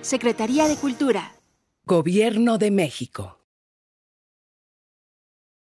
Secretaría de Cultura. Gobierno de México.